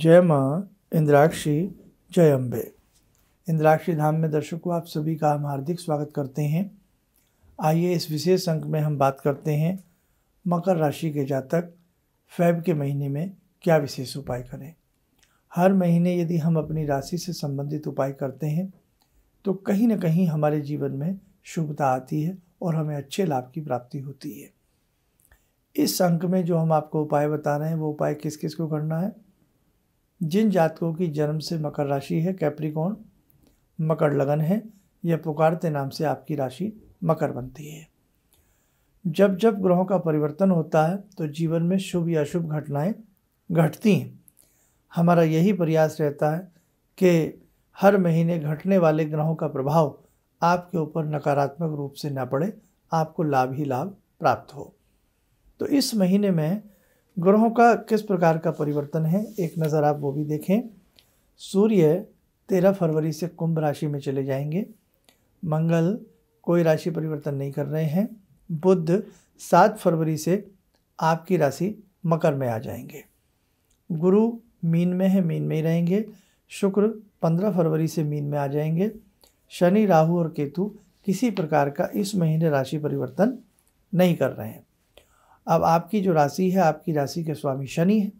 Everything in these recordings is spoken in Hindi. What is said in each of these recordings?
जय माँ इंद्राक्षी जय अम्बे इंद्राक्षी धाम में दर्शकों, आप सभी का हम हार्दिक स्वागत करते हैं। आइए इस विशेष अंक में हम बात करते हैं मकर राशि के जातक फैब के महीने में क्या विशेष उपाय करें। हर महीने यदि हम अपनी राशि से संबंधित उपाय करते हैं तो कहीं ना कहीं हमारे जीवन में शुभता आती है और हमें अच्छे लाभ की प्राप्ति होती है। इस अंक में जो हम आपको उपाय बता रहे हैं, वो उपाय किस किस को करना है? जिन जातकों की जन्म से मकर राशि है कैप्रिकॉन मकर लगन है यह पुकारते नाम से आपकी राशि मकर बनती है। जब जब ग्रहों का परिवर्तन होता है तो जीवन में शुभ या अशुभ घटनाएँ घटती हैं। हमारा यही प्रयास रहता है कि हर महीने घटने वाले ग्रहों का प्रभाव आपके ऊपर नकारात्मक रूप से न पड़े, आपको लाभ ही लाभ प्राप्त हो। तो इस महीने में ग्रहों का किस प्रकार का परिवर्तन है? एक नज़र आप वो भी देखें। सूर्य तेरह फरवरी से कुंभ राशि में चले जाएँगे। मंगल कोई राशि परिवर्तन नहीं कर रहे हैं। बुध सात फरवरी से आपकी राशि मकर में आ जाएँगे। गुरु मीन में है, मीन में ही रहेंगे। शुक्र पंद्रह फरवरी से मीन में आ जाएँगे। शनि, राहु और केतु किसी प्रकार का इस महीने राशि परिवर्तन नहीं कर रहे हैं। अब आपकी जो राशि है, आपकी राशि के स्वामी शनि है।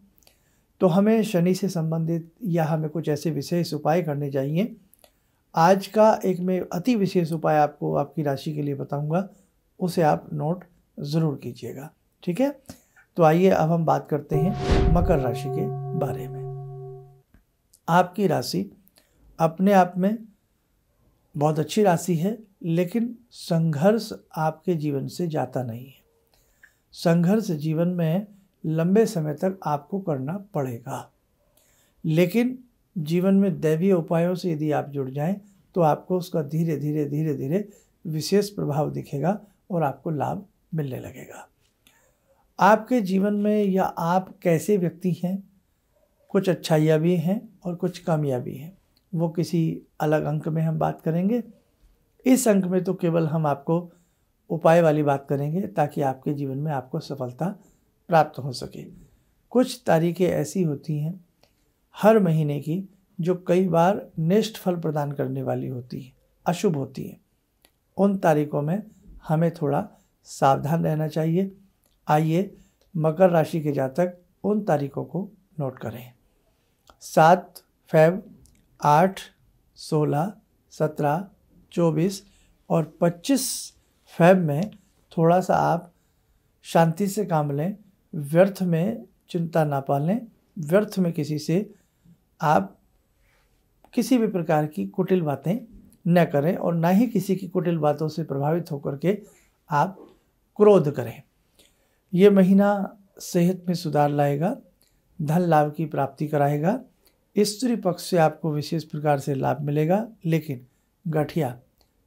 तो हमें शनि से संबंधित या हमें कुछ ऐसे विशेष उपाय करने चाहिए। आज का एक मैं अति विशेष उपाय आपको आपकी राशि के लिए बताऊँगा, उसे आप नोट ज़रूर कीजिएगा। ठीक है? तो आइए अब हम बात करते हैं मकर राशि के बारे में। आपकी राशि अपने आप में बहुत अच्छी राशि है, लेकिन संघर्ष आपके जीवन से जाता नहीं है। संघर्ष जीवन में लंबे समय तक आपको करना पड़ेगा। लेकिन जीवन में दैवीय उपायों से यदि आप जुड़ जाएँ तो आपको उसका धीरे धीरे धीरे धीरे विशेष प्रभाव दिखेगा और आपको लाभ मिलने लगेगा। आपके जीवन में या आप कैसे व्यक्ति हैं, कुछ अच्छाइयाँ भी हैं और कुछ कमियाँ भी हैं, वो किसी अलग अंक में हम बात करेंगे। इस अंक में तो केवल हम आपको उपाय वाली बात करेंगे ताकि आपके जीवन में आपको सफलता प्राप्त हो सके। कुछ तारीखें ऐसी होती हैं हर महीने की जो कई बार नेस्ट फल प्रदान करने वाली होती हैं, अशुभ होती हैं। उन तारीखों में हमें थोड़ा सावधान रहना चाहिए। आइए मकर राशि के जातक उन तारीखों को नोट करें। सात फेब आठ सोलह सत्रह चौबीस और पच्चीस फैब में थोड़ा सा आप शांति से काम लें, व्यर्थ में चिंता ना पालें, व्यर्थ में किसी से आप किसी भी प्रकार की कुटिल बातें न करें और ना ही किसी की कुटिल बातों से प्रभावित होकर के आप क्रोध करें। ये महीना सेहत में सुधार लाएगा, धन लाभ की प्राप्ति कराएगा, स्त्री पक्ष से आपको विशेष प्रकार से लाभ मिलेगा, लेकिन गठिया,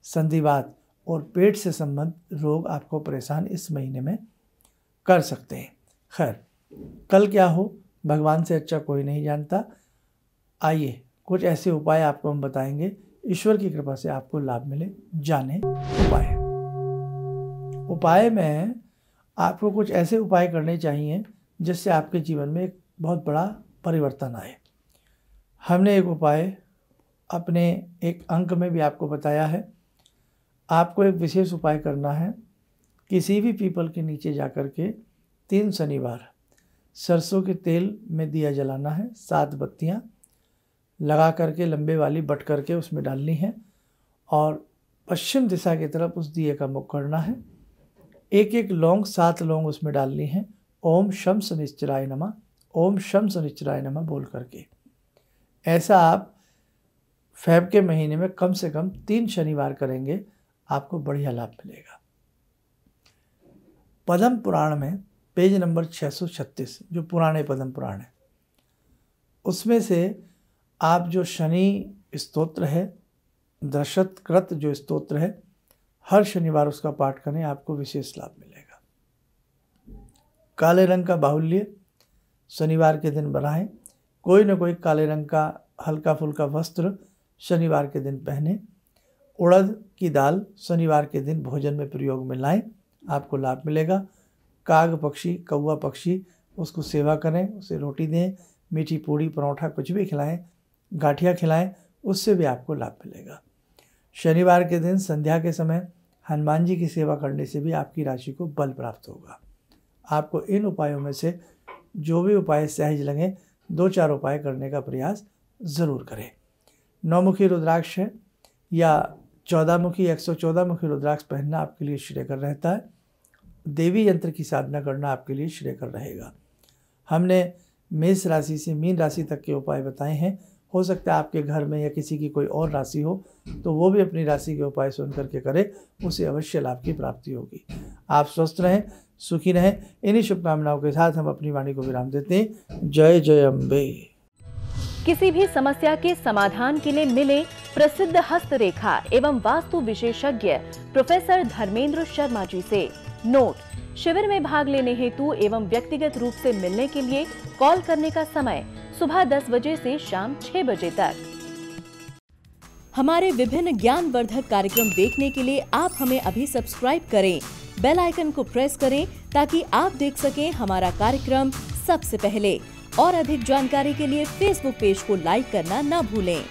संधिवात और पेट से संबंध रोग आपको परेशान इस महीने में कर सकते हैं। खैर, कल क्या हो? भगवान से अच्छा कोई नहीं जानता। आइए, कुछ ऐसे उपाय आपको हम बताएँगे। ईश्वर की कृपा से आपको लाभ मिले, जाने उपाय। उपाय में आपको कुछ ऐसे उपाय करने चाहिए जिससे आपके जीवन में एक बहुत बड़ा परिवर्तन आए। हमने एक उपाय अपने एक अंक में भी आपको बताया है। आपको एक विशेष उपाय करना है, किसी भी पीपल के नीचे जा कर के तीन शनिवार सरसों के तेल में दिया जलाना है, सात बत्तियाँ लगा करके, लंबे वाली बट करके उसमें डालनी है और पश्चिम दिशा की तरफ़ उस दिए का मुख करना है। एक एक लौंग, सात लौंग उसमें डालनी है। ओम शम शनिश्चराय नमा, ओम शम शनिश्चराय नमा बोल करके। ऐसा आप फैब के महीने में कम से कम तीन शनिवार करेंगे आपको बढ़िया लाभ मिलेगा। पद्म पुराण में पेज नंबर 636 जो पुराने पद्म पुराण है, उसमें से आप जो शनि स्तोत्र है दशतकृत जो स्तोत्र है, हर शनिवार उसका पाठ करें, आपको विशेष लाभ मिलेगा। काले रंग का बाहुल्य शनिवार के दिन बनाएँ कोई ना कोई काले रंग का हल्का फुल्का वस्त्र शनिवार के दिन पहने। उड़द की दाल शनिवार के दिन भोजन में प्रयोग में लाएँ, आपको लाभ मिलेगा। काग पक्षी कौआ पक्षी, उसको सेवा करें, उसे रोटी दें, मीठी पूड़ी, परोठा कुछ भी खिलाएँ, गाठिया खिलाएँ, उससे भी आपको लाभ मिलेगा। शनिवार के दिन संध्या के समय हनुमान जी की सेवा करने से भी आपकी राशि को बल प्राप्त होगा। आपको इन उपायों में से जो भी उपाय सहज लगें, दो चार उपाय करने का प्रयास ज़रूर करें। नौमुखी रुद्राक्ष है या चौदह मुखी, एक सौ चौदह मुखी रुद्राक्ष पहनना आपके लिए श्रेयकर रहता है। देवी यंत्र की साधना करना आपके लिए श्रेयकर रहेगा। हमने मेष राशि से मीन राशि तक के उपाय बताए हैं। हो सकता है आपके घर में या किसी की कोई और राशि हो तो वो भी अपनी राशि के उपाय सुन करके करे, उसे अवश्य लाभ की प्राप्ति होगी। आप स्वस्थ रहें, सुखी रहें, इन्हीं शुभकामनाओं के साथ हम अपनी वाणी को विराम देते हैं। जय जय अम्बे किसी भी समस्या के समाधान के लिए मिले प्रसिद्ध हस्तरेखा एवं वास्तु विशेषज्ञ प्रोफेसर धर्मेंद्र शर्मा जी से नोट। शिविर में भाग लेने हेतु एवं व्यक्तिगत रूप से मिलने के लिए कॉल करने का समय सुबह 10 बजे से शाम 6 बजे तक। हमारे विभिन्न ज्ञान वर्धक कार्यक्रम देखने के लिए आप हमें अभी सब्सक्राइब करें। बेल आइकन को प्रेस करें ताकि आप देख सकें हमारा कार्यक्रम सबसे पहले। और अधिक जानकारी के लिए फेसबुक पेज को लाइक करना न भूलें।